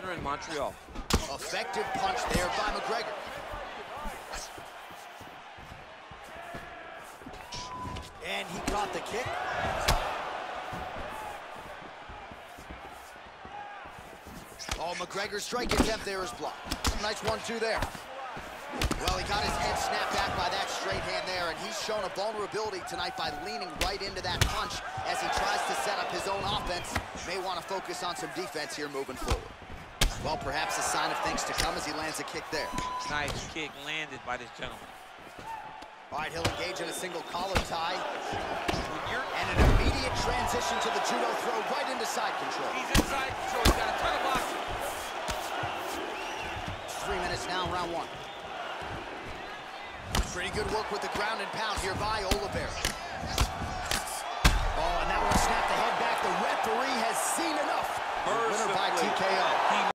center in Montreal. Effective punch there by McGregor. And he caught the kick. Oh, McGregor's strike attempt there is blocked. Nice one-two there. Well, he got his head snapped back by that straight hand there, and he's shown a vulnerability tonight by leaning right into that punch as he tries to set up his own offense. May want to focus on some defense here moving forward. Well, perhaps a sign of things to come as he lands a kick there. Nice kick landed by this gentleman. All right, he'll engage in a single collar tie. And an immediate transition to the judo throw right into side control. he's inside control, he's got a ton of boxing. Three minutes now, round one. Pretty good work with the ground and pound here by Oliveira. Oh, and that one snapped the head back. The referee has seen enough. Winner by TKO.